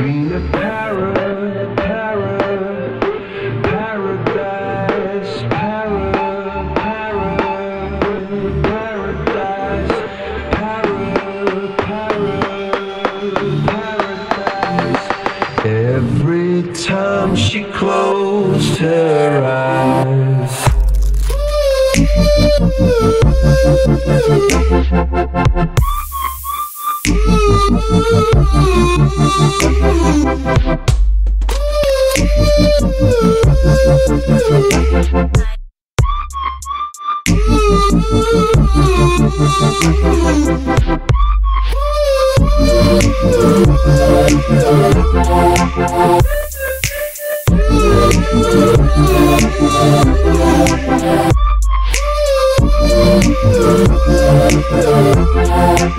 Paradise, para, para, paradise, para, para, paradise. Every time she closed her eyes.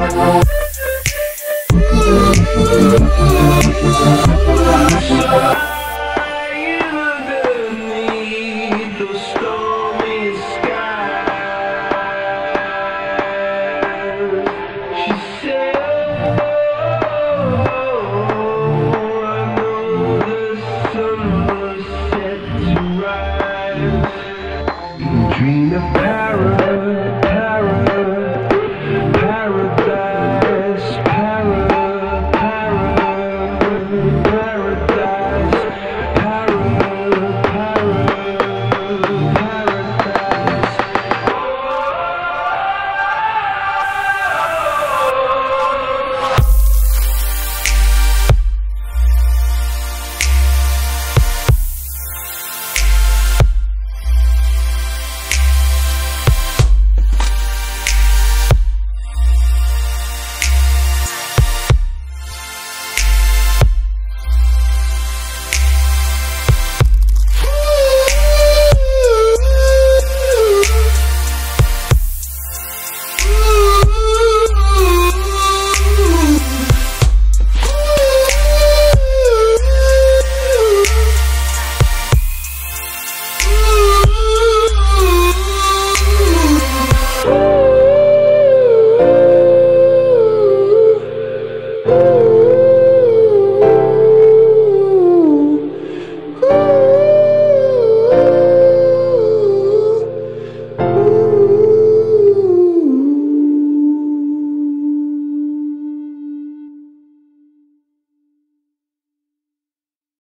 Underneath paradise.